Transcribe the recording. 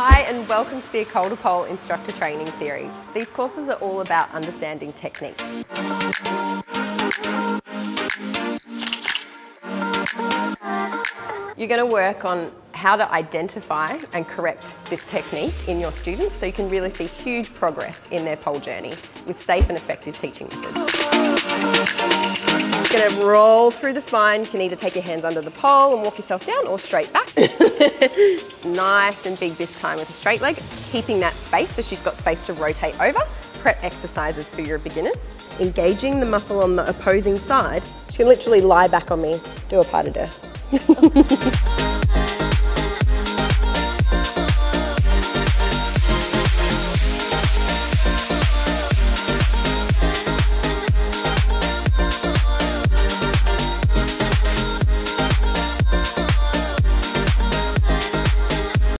Hi and welcome to the Ecole de Pole Instructor Training Series. These courses are all about understanding technique. You're going to work on how to identify and correct this technique in your students so you can really see huge progress in their pole journey with safe and effective teaching methods. Roll through the spine. You can either take your hands under the pole and walk yourself down or straight back. nice and big this time with a straight leg, keeping that space so she's got space to rotate over. Prep exercises for your beginners. Engaging the muscle on the opposing side. She can literally lie back on me, do a de deux.